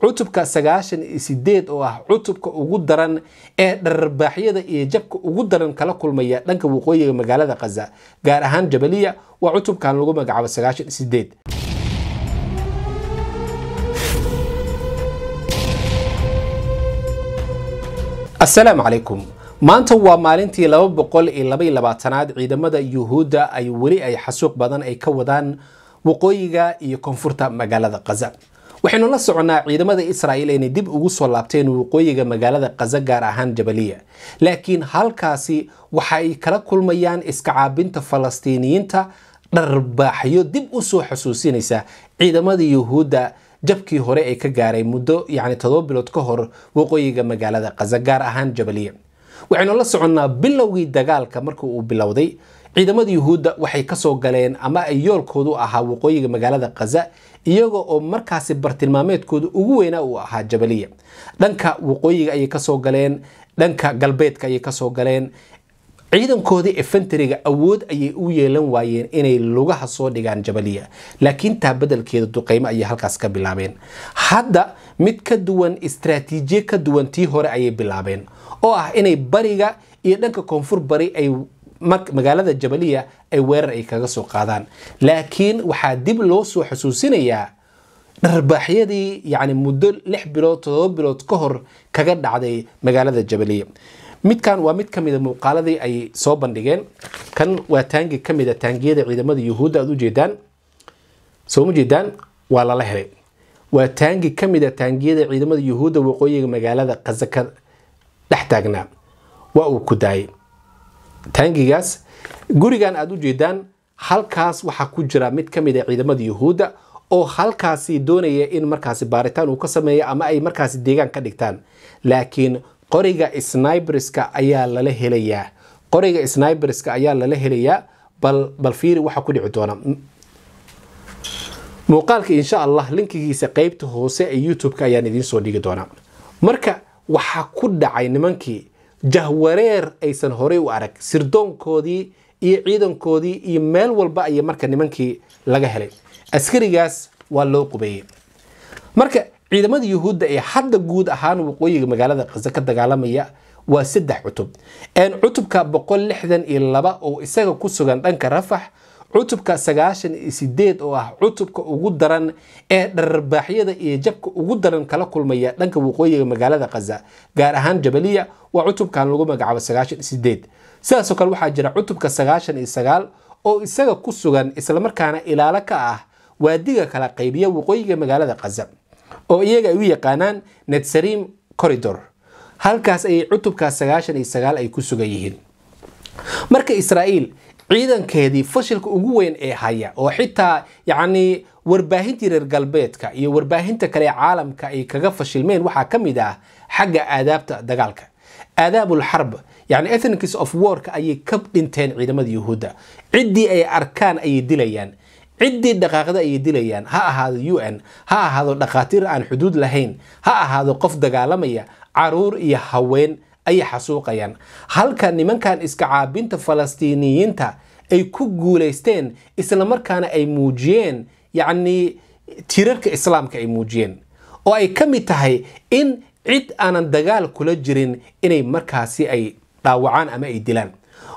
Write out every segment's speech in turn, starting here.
cutubka sagaashan iyo sideed oo ah cutubka ugu daran ee dhararbaaxyada iyo jabka ugu daran kala kulmaya dhanka waqooyiga magaalada khaza gaar ahaan jabaliya waa cutubkan lagu magacaabo sagaashan iyo sideed. Asalaamu calaykum. Maanta waa maalintii laba boqol iyo laba labaatanaad ciidamada yuhuudda ay weli ay xasuuq badan ay ka wadaan waqooyiga iyo koonfurta magaalada khaza waxaynu la soconnaa ciidamada israa'iil inay dib ugu soo laabteen waqooyiga magaalada khaza gaar ahaan jabaliya laakiin halkaasi waxa ay kala kulmayaan iska caabinta falastiiniyiinta dharbaaxyo dib u soo xusuusinaysa. Ciidamada yuhuudda jabkii hore ee ka gaaray muddo yacni todoba bilood ka hor waqooyiga magaalada khaza gaar ahaan jabaliya waxaynu la soconnaa bilowgii dagaalka marka uu bilowday ciidamada yuhuudda waxay ka soo galeen ama ay yoolkoodu ahaa waqooyiga magaalada khaza iyaga oo markaasi bartilmaameedkooda ugu weynaa uu ahaa jabaliya. Dhanka waqooyiga ayay ka soo galeen dhanka galbeedka ayay ka soo galeen. Ciidankoodii efentariga awood ayay u yeelan waayeen inay lugaha soo dhigaan jabaliya laakiin taa bedelkeeda duqeymo ayay halkaas ka bilaabeen. Hadda mid ka duwan istraatiijiye ka duwan tii hore ayay bilaabeen oo ah inay bariga iyo dhanka koonfur bari ay magaalada jabaliya ay weerar ay kaga soo qaadaan. Laakiin waxaa dib loo soo xusuusinayaa dharbaaxyadii yacni muddo lix bilood todoba bilood ka hor kaga dhacday magaalada jabaliya. Midkan waa mid ka mida muuqaaladii ay soo bandhigeen. Kan waa taangi ka mid a taangiyada ciidamada yuhuudda aad ujeedaan soo ma jeedaan? Waa lala helay. Waa taangi ka mid a taangiyada ciidamada yuhuudda waqooyiga magaalada khaza ka dhex taagnaa. Waa uu ku daayay taangigaas gurigan aad u jeedaan halkaas waxaa ku jira mid ka mid a ciidamada yuhuudda oo halkaasi doonaya in markaasi baaritaan uu ka sameeyo ama ay markaasi deegaan ka dhigtaan. Laakiin qoriga sniberska ayaa lala helayaa. Qoriga sniberska ayaa lala helayaa bal bal fiiri waxa ku dhici doona. Muuqaalka insha allah linkigiisa qeybta hoose ee youtube-ka ayaan idiin soo dhigi doonaa marka waxaa ku dhacay nimankii jahwareer aysan horey u arag. Sirdoonkoodii iyo ciidankoodii iyo meel walba ayay marka nimankii laga helay. Askarigaas waa loo qubeeyey. Marka ciidamada yuhuudda ee hadda guud ahaan waqooyiga magaalada khaza ka dagaalamaya waa saddex cutub. Cutubka boqol lixdan iyo laba oo isaga ku sugan dhanka rafax cutubka sagaashan iyo sideed oo ah cutubka ugu daran ee dhararbaaxyada iyo jabka ugu daran kala kulmaya dhanka waqooyiga magaalada khaza gaar ahaan jabaliya waa cutubkan lagu magacaabo sagaashan iyo sideed. Sidaasoo kale waxaa jira cutubka sagaashan iyo sagaal oo isaga ku sugan islamarkaana ilaalo ka ah waadiga kala qaybiya waqooyiga magaalada khaza oo iyaga ay u yaqaanaan netsarim corridor. Halkaas ayay cutubka sagaashan iyo sagaal ay ku sugan yihiin. Marka israa'iil ciidankeedii fashilka ugu weyn ee haya oo xitaa yacni warbaahintii reer galbeedka iyo warbaahinta kale caalamka ay kaga fashilmeen waxaa ka mid ah xagga aadaabta dagaalka. Aadaabul xarb yani ethnics of warka ayay ka dhinteen ciidamada yuhuudda. Ciddii ay arkaan ayay dilayaan. Ciddii dhaqaaqda ayay dilayaan. Ha ahaado u n ha ahaado dhakhaatiir aan xuduud lahayn ha ahaado qof dagaalamaya carruur iyo haween ayay xasuuqayaan. Halka nimankan iska caabinta falastiiniyiinta ay ku guulaysteen islamarkaana ay muujiyeen yacni tirarka islaamka ay muujiyeen oo ay ka mid tahay in cid aanan dagaal kula jirin inay markaasi ay dhaawacaan ama ay dilaan.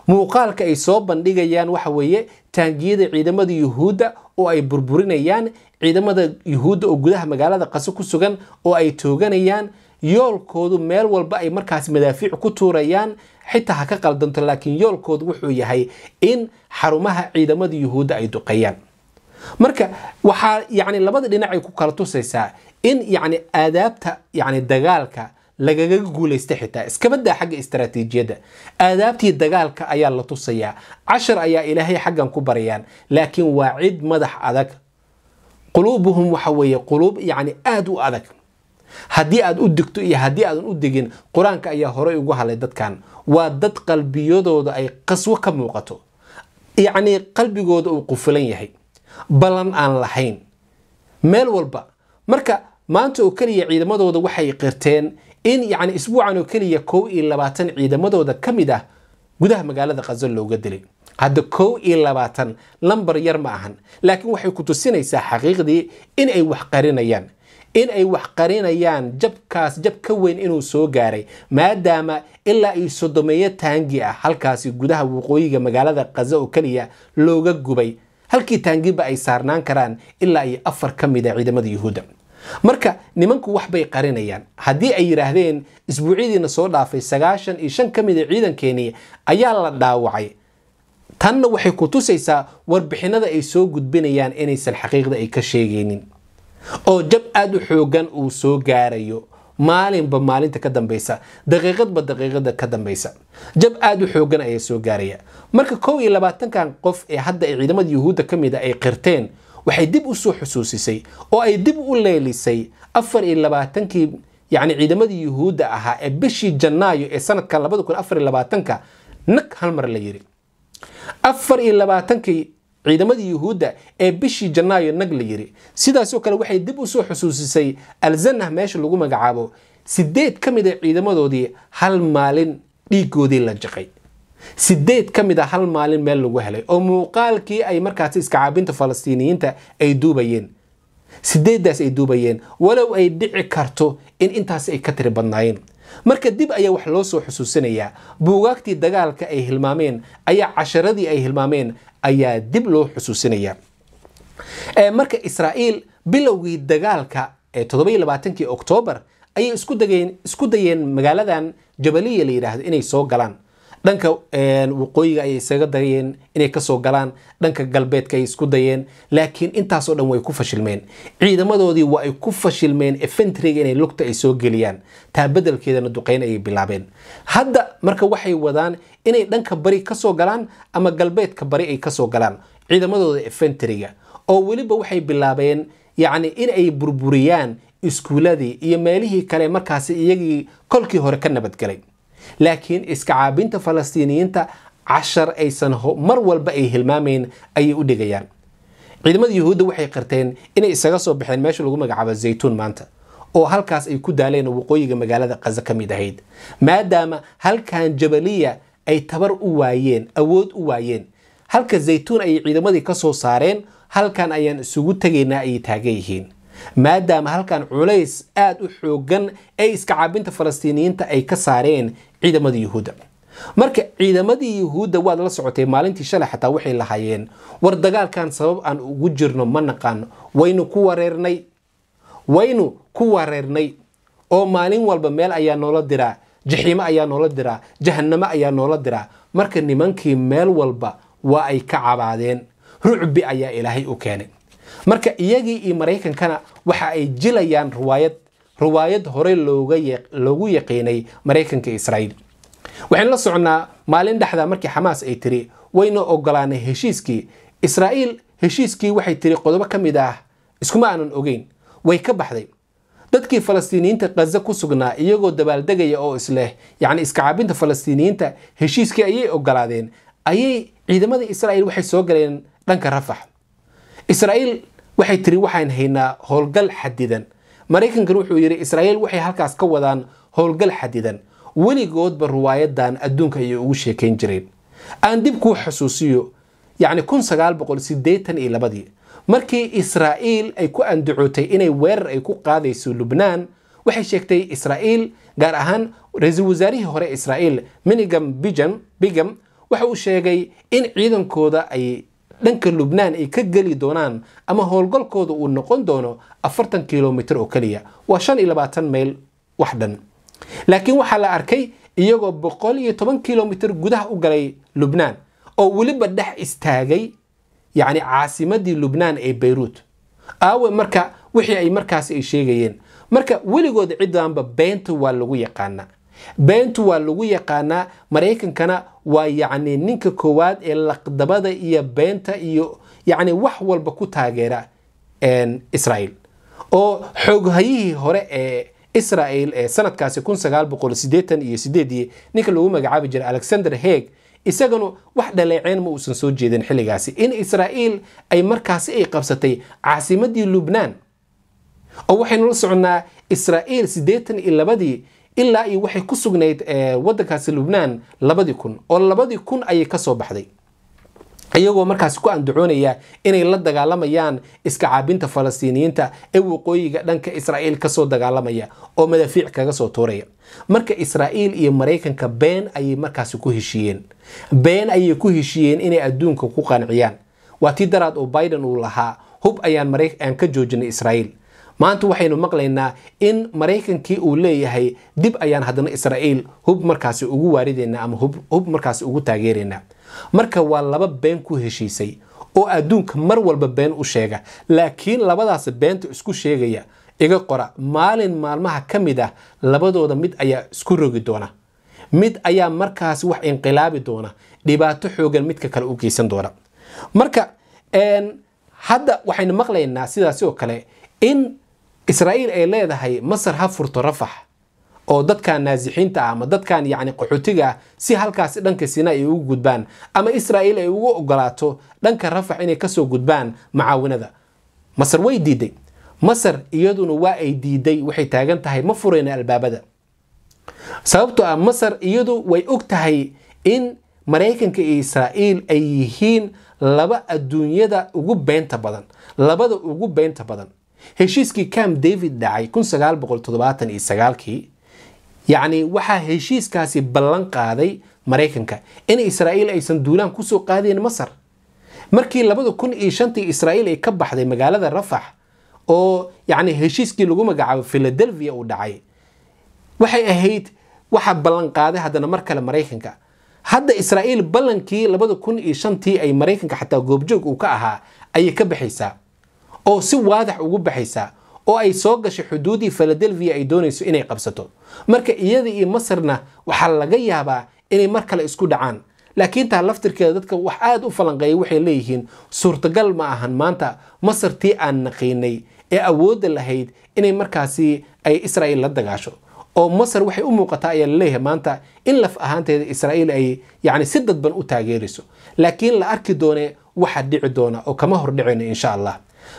Muuqaalka ay soo bandhigayaan waxa weeye taangiyada ciidamada yuhuudda oo ay burburinayaan ciidamada yuhuudda oo gudaha magaalada qaso ku sugan oo ay tooganayaan yoolkoodu meel walba ay markaas madaafiic ku tuurayaan xitaa ha ka qaldanto laakiin yoolkoodu wuxuu yahay in xarumaha ciidamada yuhuudda ay duqeeyaan. Marka waxaa yani labada dhinac ay ku kala tusaysaa in yani aadaabta yani dagaalka lagaga guulaysta xitaa iskabadaa xagga istaraatiijiyadda. Aadaabtii dagaalka ayaa la tusayaa cashar ayaa ilaahay xaggan ku barayaan laakiin waa cid madax adag. Quluubuhum waxa weeye quluub yani aada u adag haddii aad u digto iyo haddii aadan u digin qur'aanka ayaa horey ugu hadlay dadkan. Waa dad qalbiyadooda ay qaswo ka muuqato. Yacnii qalbigooda uu qufulan yahay. Ballan aan lahayn. Meel walba. Marka maanta oo keliya ciidamadooda waxay qirteen in yacni isbuucan oo keliya kow iyo labaatan ciidamadooda ka mid ah gudaha magaalada khazo looga dilay. Hadda kow iyo labaatan lambar yar ma ahan. Laakiin waxay ku tusinaysaa xaqiiqdii in ay wax qarinayaan in ay wax qarinayaan jabkaas jab ka weyn inuu soo gaaray maadaama ilaa iyo sodomeeyo taangi ah halkaasi gudaha waqooyiga magaalada kaza oo keliya looga gubay. Halkii taangiba ay saarnaan karaan ilaa iyo afar ka mid a ciidamada yuhuudda. Marka nimanku wax bay qarinayaan. Haddii ay yidhaahdeen isbuucyadiina soo dhaafay sagaashan iyo shan ka mid a ciidankeenii ayaa la dhaawacay. Tanna waxay ku tusaysaa warbixinada ay soo gudbinayaan inaysan xaqiiqda ay ka sheegaynin oo jab aada u xoogan uu soo gaarayo maalinba maalinta ka dambeysa daqiiqadba daqiiqada ka dambeysa jab aada u xoogan ayaa soo gaaraya. Marka kow iyo labaatankan qof ee hadda ay ciidamada yuhuudda ka mid a ay qirteen waxay dib u soo xusuusisay oo ay dib u leelisay afar iyo labaatankii yacni ciidamadii yuhuudda ahaa ee bishii janaayo ee sanadka labada kun afar iyo labaatanka nag hal mar la yiri afar iyo labaatankii ciidamadii yuhuudda ee bishii janaayo nag la yiri sidaasoo kale waxay dib u soo xusuusisay alzanah meesha lagu magacaabo. Sideed ka mid a ciidamadoodii hal maalin dhiigoodii la jaqay. Sideed ka mid a hal maalin meel lagu helay oo muuqaalkii ay markaasi iskacaabinta falastiiniyiinta ay duubayeen. Sideeddaas ay duubayeen. Walow ay dhici karto in intaas ay ka tiri badnaayeen marka dib ayaa wax loo soo xusuusinayaa. Buugaagtii dagaalka ay hilmaameen ayaa casharadii ay hilmaameen ayaa dib loo xusuusinaya marka israa'iil bilowgii dagaalka ee toddobaiyo oktoobar ayay isku dayeen magaaladan jabaliya la yidhaahdo inay soo galaan dhanka waqooyiga ayay isaga dayeen inay ka soo galaan dhanka galbeedka ay isku dayeen laakiin intaasoo dhan way ku fashilmeen. Ciidamadoodii waa ay ku fashilmeen efentriga inay lugta ay soo geliyaan. Taa bedelkeedana duqeyn ayay bilaabeen. Hadda marka waxay wadaan inay dhanka bari ka soo galaan ama galbeedka bari ay ka soo galaan ciidamadooda efentriga oo weliba waxay bilaabeen yacni in ay burburiyaan iskuuladii iyo meelihii kale markaasi iyagii kolkii hore ka nabadgelay laakiin iska caabinta falastiiniyiinta cashar aysan mar walba ay hilmaamayn ayay u dhigayaan ciidamada yuhuudda waxay qarteen inay isaga soo baxeen meesha lagu magacaabo zaytuun maanta oo halkaas ay ku daaleen waqooyiga magaalada kaza ka mid ahayd maadaama halkan jabaliya ay tabar u waayeen awood u waayeen halka zaytuun ayay ciidamadii ka soo saareen halkan ayaan isugu tegaynaa ayay taagan yihiin maadaama halkan culays aada u xoogan ee iska caabinta falastiiniyiinta ay ka saareen ciidamada yuhuudda. Marka ciidamadii yuhuudda waad la socotay maalintii shalay xataa waxay lahaayeen war dagaalkan sabab aan ugu jirno ma naqaano waynu ku wareernay waynu ku wareernay oo maalin walba meel ayaa noola diraa jaxiimo ayaa noola diraa jahanamo ayaa noola diraa. Marka nimankii meel walba waa ay ka cabaadeen rucbi ayaa ilaahay u keenay. Marka iyagii iyo maraykankana waxa ay jilayaan riwaayad riwaayad hore loogu yaqiinay maraykanka israa'iil. Waxaynu la soconnaa maalin dhexda markii xamaas ay tiri wayna ogolaanay heshiiskii. Israa'iil heshiiskii waxay tiri qodobo ka mid ah iskuma aanan ogeyn way ka baxday. Dadkii falastiiniyiinta kaza ku sugnaa iyagoo dabaaldegaya oo isleh yacni iska caabinta falastiiniyiinta heshiiskii ayay ogolaadeen ayay ciidamada israa'iil waxay soo galeen dhanka rafax israa'iil waxay tiri waxaan haynaa howlgal xadidan maraykankan wuxuu yidhi israa'iil waxay halkaas ka wadaan howlgal xadidan weligoodba riwaayadan adduunka ayay ugu sheekayn jireen. Aan dib kuu xasuusiyo yacni kun sagaal boqol sideetan iyo labadii markii israa'iil ay ku andacootay inay weerar ay ku qaadayso lubnaan waxay sheegtay israa'iil gaar ahaan ra'iisul wasaarihii hore israa'iil minigam bigam waxa uu sheegay in ciidankooda ay dhanka lubnaan ay ka geli doonaan ama howlgalkooda uu noqon doono afartan kilomitr oo keliya. Waa shan iyo labaatan mayl wax dhan laakiin waxaa la arkay iyagoo boqol iyo toban kilomitr gudaha u galay lubnaan oo weliba dhex istaagay yacni caasimadii lubnaan ee bayruut aawe marka wixii ay markaasi ay sheegayeen. Marka weligood ciddanba beenta waa lagu yaqaanaa beentu waa lagu yaqaanaa maraykankana waa yacni ninka koowaad ee laqdabada iyo beenta iyo yacni wax walba ku taageera israa'iil. Oo xooghayihii hore ee israa'iil ee sanadkaasi kun sagaal boqol sideetan iyo ninka lagu magacaabi jiray alexander heg isaganu wax dhaleeceen ma uusan soo jeedin xilligaasi. In israa'iil ay markaasi ay qabsatay caasimadii lubnaan oo waxaynu la soconnaa israa'iil siddeetan iyo labadii ilaa iyo waxay ku sugnayd wadankaasi lubnaan labadii kun oo labadii kun ayay ka soo baxday. Iyagoo markaasi ku andacoonaya inay la dagaalamayaan iska caabinta falastiiniyiinta ee waqooyiga dhanka israa'iil ka soo dagaalamaya oo madaafiic kaga soo tuuraya marka israa'iil iyo maraykanka been ayay markaasi ku heshiiyeen. Been ayay ku heshiiyeen inay adduunka ku qanciyaan waa tii daraad oo biden uu lahaa hub ayaan aan ka joojinay israa'iil maanta waxaynu maqlaynaa in maraykankii uu leeyahay dib ayaan haddana israa'iil hub markaasi ugu waaridaynaa ama hub markaasi ugu taageeraynaa marka waa laba been ku heshiisay oo adduunka mar walba been u sheega laakiin labadaas beenta isku sheegaya iga qora maalin maalmaha ka mid ah labadooda mid ayaa isku rogi doona. Mid ayaa markaasi wax inqilaabi doona dhibaato xoogan midka kale u geysan doona. Marka hadda waxaynu maqlaynaa sidaasi oo kale in israa'iil ay leedahay masar ha furto rafax oo dadkan naasixiinta ah ama dadkan yacni qaxootiga ah si halkaasi dhanka sina ay ugu gudbaan ama israa'iil ay ugu ogolaato dhanka rafax inay ka soo gudbaan macaawinada. Masar way diiday. Masar iyaduna waa ay diiday waxay taagan tahay ma furayna albaabada. Sababtoo ah masar iyadu way og tahay in maraykanka iyo israa'iil ay yihiin laba adduunyada ugu beenta badan labada ugu beenta badan heshiiskii camp david dhacay kii yacni waxaa heshiiskaasi ballan qaaday maraykanka in israa'iil aysan duulaan ku soo qaadayn masar. Markii labada kun iyo shantii israa'iil ay ka baxday magaalada rafax oo yacni heshiiskii lagu magacaabo philadelphia uu dhacay waxay ahayd waxaa ballan qaaday haddana mar kale maraykanka. Hadda israa'iil ballankii labada kun iyo shantii ay maraykanka xataa goobjoog uu ka ahaa ayay ka baxaysaa oo si waadax ugu baxaysaa oo ay soo gashay xuduudii philadelphia ay doonayso inay qabsato. Marka iyada iyo masarna waxaa laga yaabaa inay mar kale isku dhacaan. Laakiin taa laftirkeeda dadka wax aada u falanqeeya waxay leeyihiin suurtagal ma ahan. Maanta masar tii aan naqiinay ee awoodda lahayd inay markaasi ay israa'iil la dagaasho. Oo masar waxay u muuqataa ayaa la leeyahay maanta in laf ahaanteeda israa'iil ay yacni si dadban u taageerayso laakiin la arki doone waxa dhici doona oo kama hordhicayno insha allah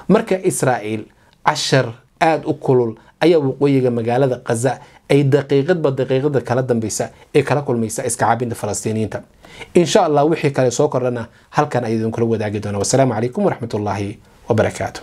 marka israa'iil cashar aada u kulul ayaa waqooyiga magaalada khaza ay daqiiqadba daqiiqada kala dambeysa ee kala kulmaysa iska caabinta falastiiniyiinta insha allah wixii kale soo kordhana halkan ay idinkula wadaagi doona wasalaamu calaykum waraxmatullaahi wabarakaatu